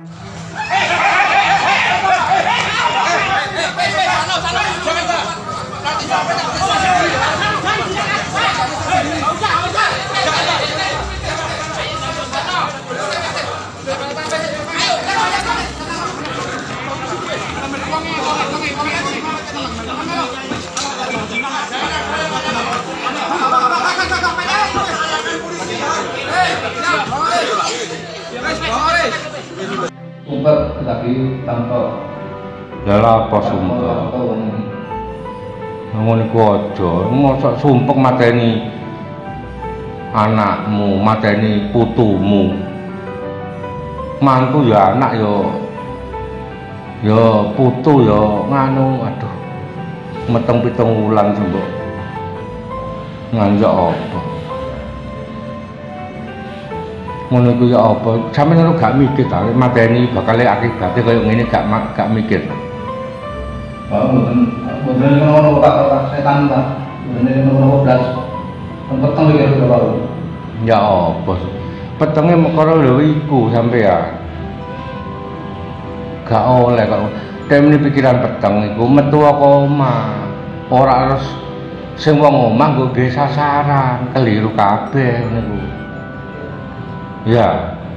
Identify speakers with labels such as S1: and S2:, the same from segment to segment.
S1: Ah! Sumpah lagi tanpa
S2: Ya lah apa sumpah. Ngono iku aja. Mosok sumpek mateni anakmu, mateni putumu. Mantu ya anak ya ya putu ya nganu aduh. Meteng pitung wulan sembok. Nganjak apa? Ngono iku ya apa? Sampeyan gak mikir ta mateni bakal akibate kaya ngene gak gak mikir.
S1: Pak mboten mboten ngono Pak ora setan Pak. Mboten ngono blas. Tempat teng iki lho Pak.
S2: Ya apa? Petenge mekara lho iku sampean. Gak oleh kok. Temene pikiran peteng iku metu saka omah. Ora harus sing wong omah nggo nggih sasaran, keliru kabeh niku. Ya.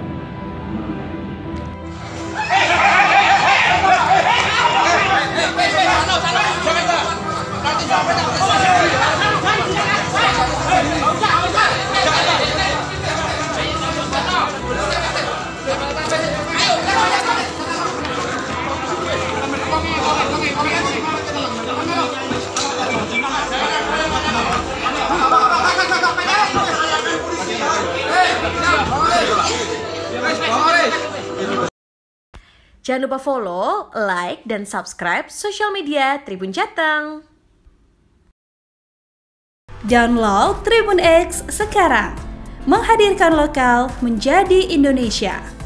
S3: Jangan lupa follow, like, dan subscribe sosial media Tribun Jateng.
S4: Download Tribun X sekarang. Menghadirkan lokal menjadi Indonesia.